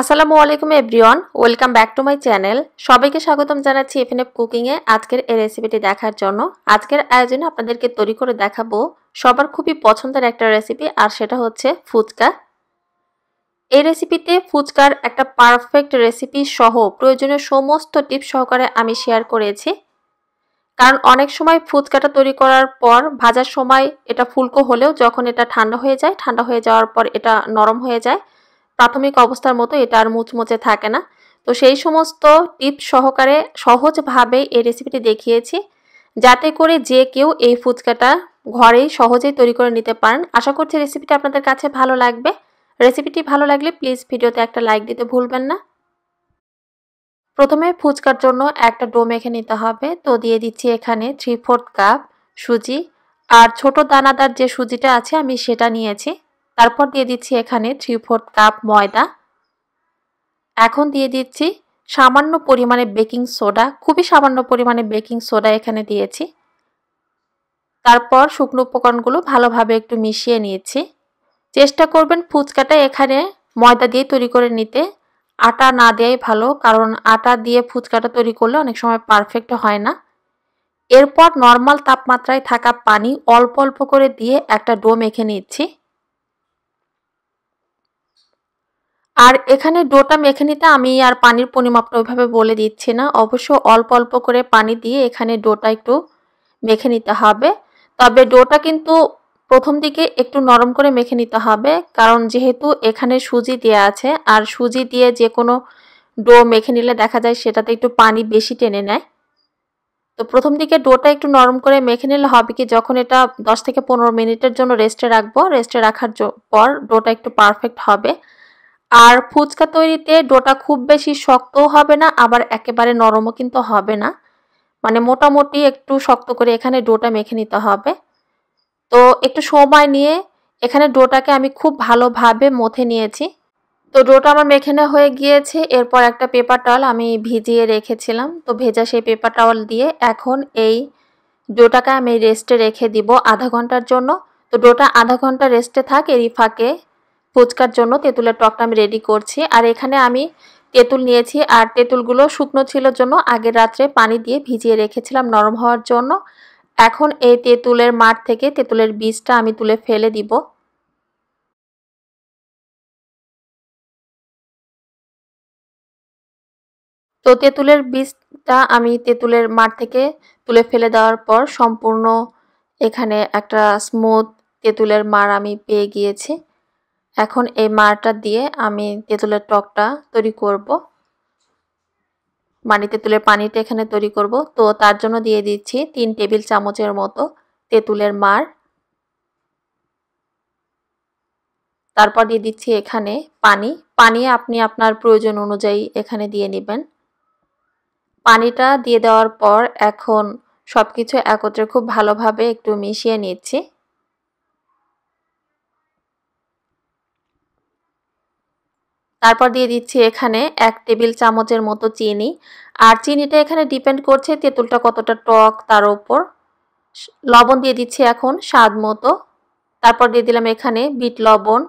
আসসালামু আলাইকুম everyone, welcome back to my channel. সবাইকে স্বাগতম জানাচ্ছি এফএনএফ কুকিংয়ে আজকের এই রেসিপিটি দেখার জন্য আজকের আয়োজনে আপনাদেরকে তৈরি করে দেখাবো সবার খুবই পছন্দের একটা রেসিপি, আর সেটা হচ্ছে ফুচকা। এই রেসিপিতে ফুচকার একটা পারফেক্ট রেসিপি সহ প্রয়োজনীয় সমস্ত টিপস সহকারে আমি শেয়ার করেছি। কারণ অনেক সময় ফুচকাটা তৈরি করার পর ভাজার সময় এটা ফুলকো হলেও যখন এটা ঠান্ডা হয়ে যায়, ঠান্ডা হয়ে যাওয়ার পর এটা নরম হয়ে যায় প্রাথমিক অবস্থার মতো এটা আর মুচমুচে থাকে না। তো সেই সমস্ত টিপস সহকারে সহজভাবে এই রেসিপিটি দেখিয়েছি। যাতে করে যে কেউ এই ফুচকাটা ঘরেই সহজেই তৈরি করে নিতে পারেন। আশা করছি রেসিপিটি আপনাদের কাছে ভালো লাগবে। রেসিপিটি ভালো লাগলে প্লিজ ভিডিওতে একটা লাইক দিতে ভুলবেন না। প্রথমে ফুচকার জন্য একটা ডো মেখে নিতে হবে। তো দিয়ে দিচ্ছি এখানে থ্রি ফোর্থ কাপ সুজি। আর ছোট দানাদার যে সুজিটা আছে, আমি সেটা নিয়েছি। তারপর দিয়ে দিচ্ছি এখানে থ্রি ফোর্থ কাপ ময়দা। এখন দিয়ে দিচ্ছি সামান্য পরিমাণে বেকিং সোডা খুবই সামান্য পরিমাণে বেকিং সোডা এখানে দিয়েছি। তারপর শুকনো উপকরণগুলো ভালোভাবে একটু মিশিয়ে নিয়েছি। চেষ্টা করবেন ফুচকাটা এখানে ময়দা দিয়ে তৈরি করে নিতে। আটা না দেওয়াই ভালো, কারণ আটা দিয়ে ফুচকাটা তৈরি করলে অনেক সময় পারফেক্ট হয় না। এরপর নর্মাল তাপমাত্রায় থাকা পানি অল্প অল্প করে দিয়ে একটা ডো মেখে নিচ্ছি। আর এখানে ডোটা মেখে নিতে আমি আর পানির পরিমাপটা ওইভাবে বলে দিচ্ছি না। অবশ্য অল্প অল্প করে পানি দিয়ে এখানে ডোটা একটু মেখে নিতে হবে। তবে ডোটা কিন্তু প্রথম দিকে একটু নরম করে মেখে নিতে হবে, কারণ যেহেতু এখানে সুজি দেওয়া আছে আর সুজি দিয়ে যে কোনো ডো মেখে নিলে দেখা যায় সেটাতে একটু পানি বেশি টেনে নেয়। তো প্রথম দিকে ডোটা একটু নরম করে মেখে নিলে হবে কি, যখন এটা দশ থেকে পনেরো মিনিটের জন্য রেস্টে রাখব রেস্টে রাখার পর ডোটা একটু পারফেক্ট হবে। আর ফুচকা তৈরিতে ডোটা খুব বেশি শক্তও হবে না, আবার একেবারে নরমও কিন্তু হবে না। মানে মোটামুটি একটু শক্ত করে এখানে ডোটা মেখে নিতে হবে। তো একটু সময় নিয়ে এখানে ডোটাকে আমি খুব ভালোভাবে মথে নিয়েছি। তো ডোটা আমার মেখে নেওয়া হয়ে গিয়েছে, এরপর একটা পেপার টাওয়াল আমি ভিজিয়ে রেখেছিলাম। তো ভেজা সেই পেপার টাওয়াল দিয়ে এখন এই ডোটাকে আমি রেস্টে রেখে দিব আধা ঘণ্টার জন্য। তো ডোটা আধা ঘণ্টা রেস্টে থাক, এরই ফাঁকে ফুচকার জন্য তেঁতুলের টকটা আমি রেডি করছি। আর এখানে আমি তেঁতুল নিয়েছি আর তেঁতুলগুলো শুকনো ছিল জন্য আগের রাত্রে পানি দিয়ে ভিজিয়ে রেখেছিলাম নরম হওয়ার জন্য। এখন এই তেঁতুলের মাঠ থেকে তেঁতুলের বীজটা আমি তুলে ফেলে দিব। তো তেঁতুলের বীজটা আমি তেঁতুলের মাঠ থেকে তুলে ফেলে দেওয়ার পর সম্পূর্ণ এখানে একটা স্মুথ তেঁতুলের মার আমি পেয়ে গিয়েছি। এখন এই মারটা দিয়ে আমি তেঁতুলের টকটা তৈরি করব। মানে তেঁতুলের পানিটা এখানে তৈরি করব। তো তার জন্য দিয়ে দিচ্ছি তিন টেবিল চামচের মতো তেঁতুলের মার তারপর দিয়ে দিচ্ছি এখানে পানি। পানি আপনি আপনার প্রয়োজন অনুযায়ী এখানে দিয়ে নেবেন। পানিটা দিয়ে দেওয়ার পর এখন সব কিছু একত্রে খুব ভালোভাবে একটু মিশিয়ে নিচ্ছি। তারপর দিয়ে দিচ্ছি এখানে এক টেবিল চামচের মতো চিনি। আর চিনিটা এখানে ডিপেন্ড করছে তেঁতুলটা কতটা টক তার উপর। লবণ দিয়ে দিচ্ছি এখন স্বাদ মতো। তারপর দিয়ে দিলাম এখানে বিট লবণ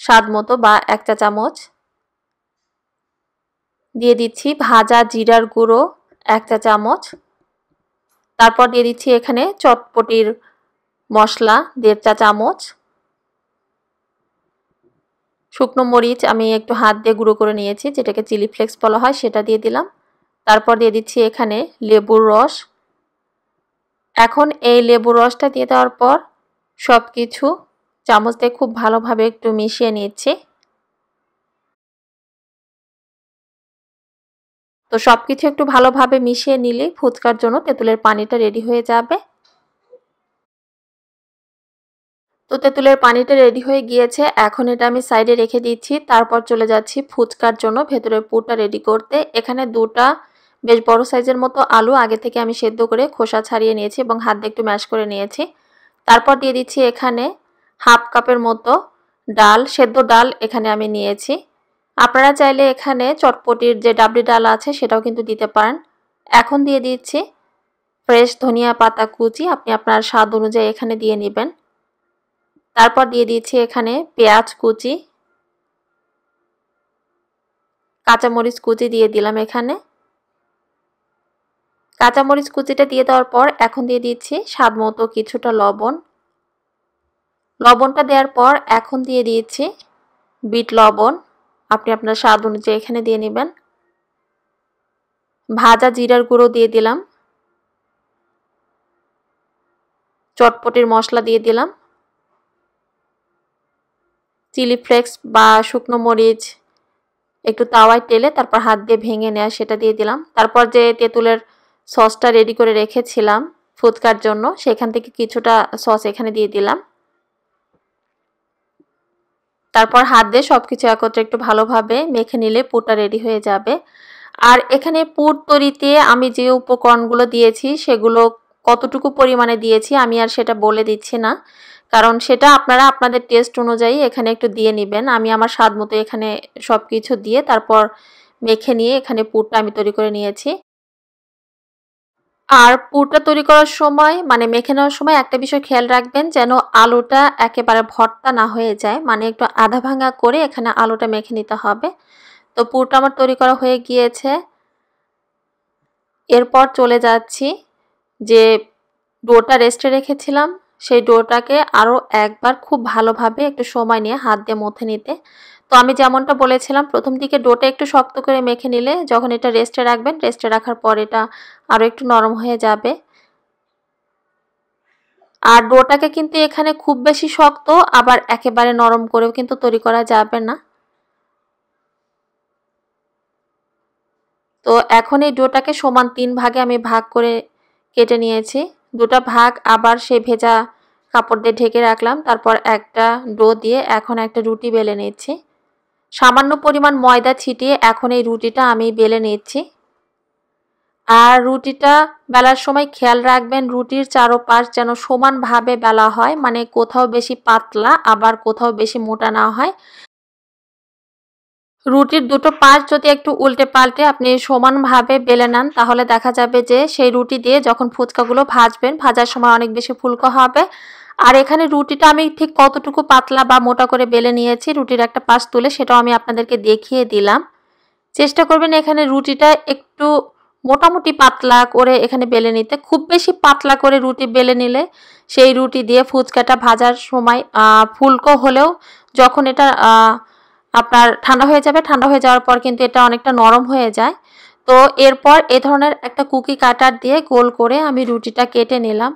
স্বাদ মতো বা এক চা চামচ। দিয়ে দিচ্ছি ভাজা জিরার গুঁড়ো এক চা চামচ। তারপর দিয়ে দিচ্ছি এখানে চটপটির মশলা দেড় চা চামচ। শুকনো মরিচ আমি একটু হাত দিয়ে গুঁড়ো করে নিয়েছি, যেটাকে চিলি ফ্লেক্স বলা হয়, সেটা দিয়ে দিলাম। তারপর দিয়ে দিচ্ছি এখানে লেবুর রস। এখন এই লেবুর রসটা দিয়ে দেওয়ার পর সব কিছু চামচ দিয়ে খুব ভালোভাবে একটু মিশিয়ে নিচ্ছি। তো সব কিছু একটু ভালোভাবে মিশিয়ে নিলেই ফুচকার জন্য তেঁতুলের পানিটা রেডি হয়ে যাবে। তো তেঁতুলের পানিটা রেডি হয়ে গিয়েছে। এখন এটা আমি সাইডে রেখে দিচ্ছি। তারপর চলে যাচ্ছি ফুচকার জন্য। ভেতরের পুরটা রেডি করতে। এখানে দুটা বেশ বড় সাইজের মতো আলু আগে থেকে আমি সেদ্ধ করে খোসা ছাড়িয়ে নিয়েছি এবং হাত দিয়ে একটু ম্যাশ করে নিয়েছি। তারপর দিয়ে দিচ্ছি এখানে হাফ কাপের মতো ডাল, সেদ্ধ ডাল এখানে আমি নিয়েছি। আপনারা চাইলে এখানে চটপটির যে ডাবলি ডাল আছে সেটাও কিন্তু দিতে পারেন। এখন দিয়ে দিচ্ছি ফ্রেশ ধনিয়া পাতা কুচি। আপনি আপনার স্বাদ অনুযায়ী এখানে দিয়ে নেবেন। তারপর দিয়ে দিচ্ছি এখানে পেঁয়াজ কুচি, কাঁচামরিচ কুচি দিয়ে দিলাম এখানে। কাঁচামরিচ কুচিটা দিয়ে দেওয়ার পর এখন দিয়ে দিচ্ছি স্বাদ মতো কিছুটা লবণ। লবণটা দেওয়ার পর এখন দিয়ে দিয়েছি বিট লবণ। আপনি আপনার স্বাদ অনুযায়ী এখানে দিয়ে নেবেন। ভাজা জিরার গুঁড়ো দিয়ে দিলাম। চটপটির মশলা দিয়ে দিলাম। চিলি ফ্লেক্স বা শুকনো মরিচ, একটু তাওয়ায় তেলে তারপর হাত দিয়ে ভেঙে নেওয়া সেটা দিয়ে দিলাম। তারপর যে তেঁতুলের সসটা রেডি করে রেখেছিলাম ফুচকার জন্য, সেখান থেকে কিছুটা সস এখানে দিয়ে দিলাম। তারপর হাত দিয়ে সব কিছু একত্রে একটু ভালোভাবে মেখে নিলে পুরটা রেডি হয়ে যাবে। আর এখানে পুর তৈরিতে আমি যে উপকরণগুলো দিয়েছি, সেগুলো কতটুকু পরিমাণে দিয়েছি আমি আর সেটা বলে দিচ্ছি না। কারণ সেটা আপনারা আপনাদের টেস্ট অনুযায়ী এখানে একটু দিয়ে নেবেন। আমি আমার স্বাদ মতো এখানে সব কিছু দিয়ে তারপর মেখে নিয়ে এখানে পুরটা আমি তৈরি করে নিয়েছি। আর পুরটা তৈরি করার সময় মানে মেখে নেওয়ার সময় একটা বিষয় খেয়াল রাখবেন যেন আলুটা একেবারে ভর্তা না হয়ে যায় মানে একটু আধা ভাঙা করে এখানে আলুটা মেখে নিতে হবে। তো পুরটা আমার তৈরি করা হয়ে গিয়েছে। এরপর চলে যাচ্ছি যে ডোটা রেস্টে রেখেছিলাম। সেই ডোটাকে আরও একবার খুব ভালোভাবে একটু সময় নিয়ে হাত দিয়ে মথে নিতে। তো আমি যেমনটা বলেছিলাম, প্রথম দিকে ডোটা একটু শক্ত করে মেখে নিলে যখন এটা রেস্টে রাখবেন রেস্টে রাখার পর এটা আরও একটু নরম হয়ে যাবে। আর ডোটাকে কিন্তু এখানে খুব বেশি শক্ত, আবার একেবারে নরম করেও কিন্তু তৈরি করা যাবে না। তো এখন এই ডোটাকে সমান তিন ভাগে আমি ভাগ করে কেটে নিয়েছি। দুটা ভাগ আবার সে ভেজা কাপড় দিয়ে ঢেকে রাখলাম, তারপর একটা ডো দিয়ে এখন একটা রুটি বেলে নিচ্ছি। সামান্য পরিমাণ ময়দা ছিটিয়ে এখন এই রুটিটা আমি বেলে নিচ্ছি। আর রুটিটা বেলার সময় খেয়াল রাখবেন, রুটির চারোপাশ যেন সমানভাবে বেলা হয় মানে কোথাও বেশি পাতলা, আবার কোথাও বেশি মোটা না হয়। রুটির দুটো পাশ যদি একটু উল্টে পাল্টে আপনি সমানভাবে বেলে নেন, তাহলে দেখা যাবে যে সেই রুটি দিয়ে যখন ফুচকাগুলো ভাজবেন, ভাজার সময় অনেক বেশি ফুলকো হবে। আর এখানে রুটিটা আমি ঠিক কতটুকু পাতলা বা মোটা করে বেলে নিয়েছি, রুটির একটা পাশ তুলে সেটাও আমি আপনাদেরকে দেখিয়ে দিলাম। চেষ্টা করবেন এখানে রুটিটা একটু মোটামুটি পাতলা করে এখানে বেলে নিতে। খুব বেশি পাতলা করে রুটি বেলে নিলে সেই রুটি দিয়ে ফুচকাটা ভাজার সময় ফুলকো হলেও যখন এটা আপনার ঠান্ডা হয়ে যাবে, ঠান্ডা হয়ে যাওয়ার পর কিন্তু এটা অনেকটা নরম হয়ে যায়। তো এরপর এ ধরনের একটা কুকি কাটার দিয়ে গোল করে আমি রুটিটা কেটে নিলাম।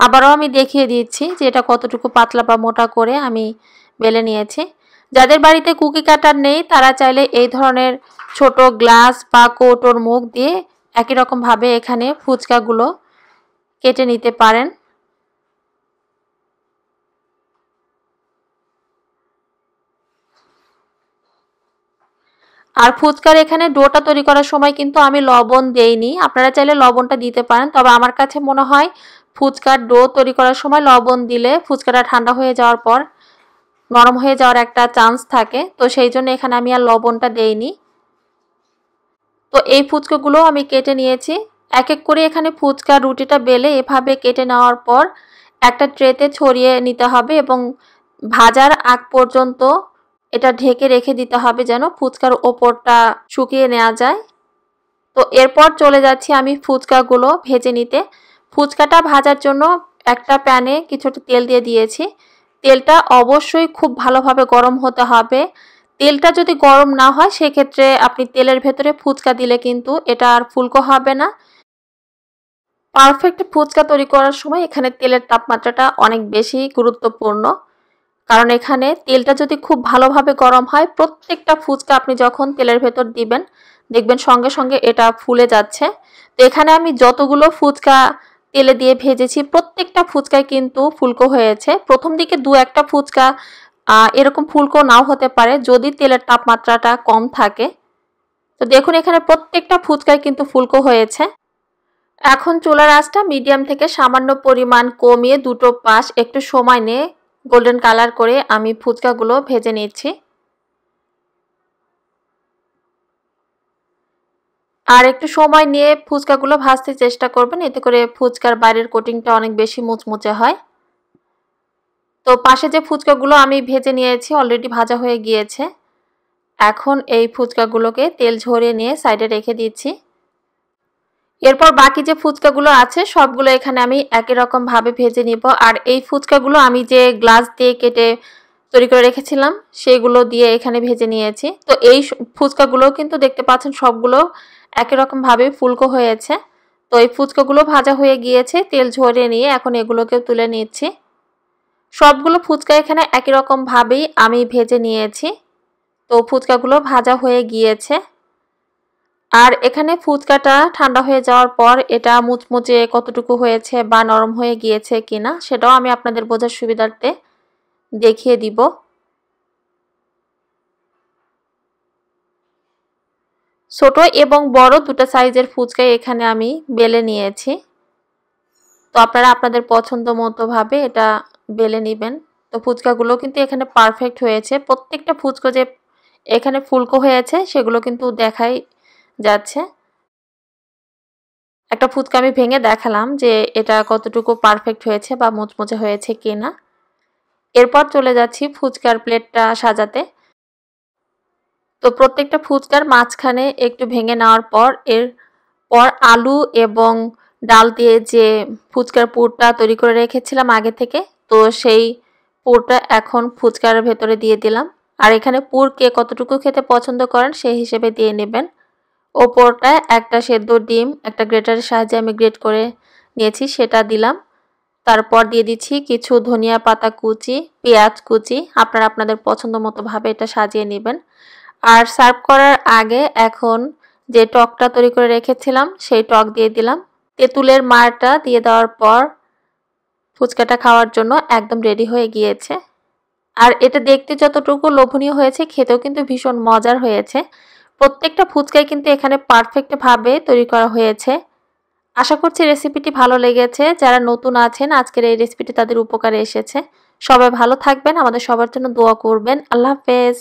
আবারও আমি দেখিয়ে দিচ্ছি যে এটা কতটুকু পাতলা বা মোটা করে আমি বেলে নিয়েছি। যাদের বাড়িতে কুকি কাটার নেই, তারা চাইলে এই ধরনের ছোট গ্লাস বা কৌটোর মুখ দিয়ে একই রকমভাবে এখানে ফুচকাগুলো কেটে নিতে পারেন। আর ফুচকার এখানে ডোটা তৈরি করার সময় কিন্তু আমি লবণ দেইনি। আপনারা চাইলে লবণটা দিতে পারেন, তবে আমার কাছে মনে হয় ফুচকার ডো তৈরি করার সময় লবণ দিলে ফুচকাটা ঠান্ডা হয়ে যাওয়ার পর নরম হয়ে যাওয়ার একটা চান্স থাকে। তো সেই জন্য এখানে আমি আর লবণটা দেইনি। তো এই ফুচকাগুলো আমি কেটে নিয়েছি। এক এক করে এখানে ফুচকা রুটিটা বেলে এভাবে কেটে নেওয়ার পর একটা ট্রেতে ছড়িয়ে নিতে হবে এবং ভাজার আগ পর্যন্ত এটা ঢেকে রেখে দিতে হবে যেন ফুচকার ওপরটা শুকিয়ে নেওয়া যায়। তো এরপর চলে যাচ্ছি আমি ফুচকাগুলো ভেজে নিতে। ফুচকাটা ভাজার জন্য একটা প্যানে কিছুটা তেল দিয়ে দিয়েছি। তেলটা অবশ্যই খুব ভালোভাবে গরম হতে হবে। তেলটা যদি গরম না হয়, সেক্ষেত্রে আপনি তেলের ভেতরে ফুচকা দিলে কিন্তু এটা আর ফুলকো হবে না। পারফেক্ট ফুচকা তৈরি করার সময় এখানে তেলের তাপমাত্রাটা অনেক বেশি গুরুত্বপূর্ণ। কারণ এখানে তেলটা যদি খুব ভালোভাবে গরম হয়, প্রত্যেকটা ফুচকা আপনি যখন তেলের ভেতর দিবেন, দেখবেন সঙ্গে সঙ্গে এটা ফুলে যাচ্ছে। তো এখানে আমি যতগুলো ফুচকা তেলে দিয়ে ভেজেছি, প্রত্যেকটা ফুচকায় কিন্তু ফুলকো হয়েছে। প্রথম দিকে দু একটা ফুচকা এরকম ফুলকো নাও হতে পারে, যদি তেলের তাপমাত্রাটা কম থাকে। তো দেখুন এখানে প্রত্যেকটা ফুচকায় কিন্তু ফুলকো হয়েছে। এখন চুলার আঁচটা মিডিয়াম থেকে সামান্য পরিমাণ কমিয়ে দুটো পাশ একটু সময় নিয়ে গোল্ডেন কালার করে আমি ফুচকাগুলো ভেজে নিচ্ছি। আর একটু সময় নিয়ে ফুচকাগুলো ভাজতে চেষ্টা করবেন, এতে করে ফুচকার বাইরের কোটিংটা অনেক বেশি মুচমুচে হয়। তো পাশে যে ফুচকাগুলো আমি ভেজে নিয়েছি অলরেডি ভাজা হয়ে গিয়েছে। এখন এই ফুচকাগুলোকে তেল ঝরিয়ে নিয়ে সাইডে রেখে দিচ্ছি। এরপর বাকি যে ফুচকাগুলো আছে, সবগুলো এখানে আমি একই রকমভাবে ভেজে নিব। আর এই ফুচকাগুলো আমি যে গ্লাস দিয়ে কেটে তৈরি করে রেখেছিলাম, সেগুলো দিয়ে এখানে ভেজে নিয়েছি। তো এই ফুচকাগুলো কিন্তু দেখতে পাচ্ছেন সবগুলো একই রকমভাবে ফুলকো হয়েছে। তো এই ফুচকাগুলো ভাজা হয়ে গিয়েছে, তেল ঝরিয়ে নিয়ে এখন এগুলোকেও তুলে নিচ্ছি। সবগুলো ফুচকা এখানে একই রকমভাবেই আমি ভেজে নিয়েছি। তো ফুচকাগুলো ভাজা হয়ে গিয়েছে। আর এখানে ফুচকাটা ঠান্ডা হয়ে যাওয়ার পর এটা মুচমুচে কতটুকু হয়েছে বা নরম হয়ে গিয়েছে কিনা সেটাও আমি আপনাদের বোঝার সুবিধার্থে দেখিয়ে দিব। ছোট এবং বড় দুটো সাইজের ফুচকা এখানে আমি বেলে নিয়েছি। তো আপনারা আপনাদের পছন্দ মতো ভাবে এটা বেলে নেবেন। তো ফুচকাগুলো কিন্তু এখানে পারফেক্ট হয়েছে। প্রত্যেকটা ফুচকা যে এখানে ফুলকো হয়েছে সেগুলো কিন্তু দেখাই যাচ্ছে। একটা ফুচকা আমি ভেঙে দেখালাম যে এটা কতটুকু পারফেক্ট হয়েছে বা মুচমুচে হয়েছে কিনা। এরপর চলে যাচ্ছি ফুচকার প্লেটটা সাজাতে। তো প্রত্যেকটা ফুচকার মাঝখানে একটু ভেঙে নেওয়ার পর এর পর আলু এবং ডাল দিয়ে যে ফুচকার পুরটা তৈরি করে রেখেছিলাম আগে থেকে, তো সেই পুরটা এখন ফুচকার ভেতরে দিয়ে দিলাম। আর এখানে পুর কে কতটুকু খেতে পছন্দ করেন সেই হিসেবে দিয়ে নেবেন। ওপরটায় একটা সেদ্ধ ডিম, একটা গ্রেটারের সাহায্যে আমি গ্রেট করে নিয়েছি, সেটা দিলাম। তারপর দিয়ে দিচ্ছি কিছু ধনিয়া পাতা কুচি, পেঁয়াজ কুচি। আপনারা আপনাদের পছন্দ মতোভাবে এটা সাজিয়ে নেবেন। আর সার্ভ করার আগে এখন যে টকটা তৈরি করে রেখেছিলাম, সেই টক দিয়ে দিলাম। তেঁতুলের মারটা দিয়ে দেওয়ার পর ফুচকাটা খাওয়ার জন্য একদম রেডি হয়ে গিয়েছে। আর এটা দেখতে যতটুকু লোভনীয় হয়েছে, খেতেও কিন্তু ভীষণ মজার হয়েছে। প্রত্যেকটা ফুচকাই কিন্তু এখানে পারফেক্টভাবে তৈরি করা হয়েছে। আশা করছি রেসিপিটি ভালো লেগেছে। যারা নতুন আছেন, আজকের এই রেসিপিটি তাদের উপকারে এসেছে। সবাই ভালো থাকবেন। আমাদের সবার জন্য দোয়া করবেন। আল্লাহ হাফেজ।